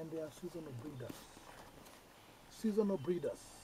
and they are seasonal breeders. Seasonal breeders.